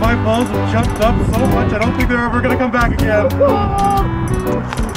My balls have jumped up so much, I don't think they're ever going to come back again.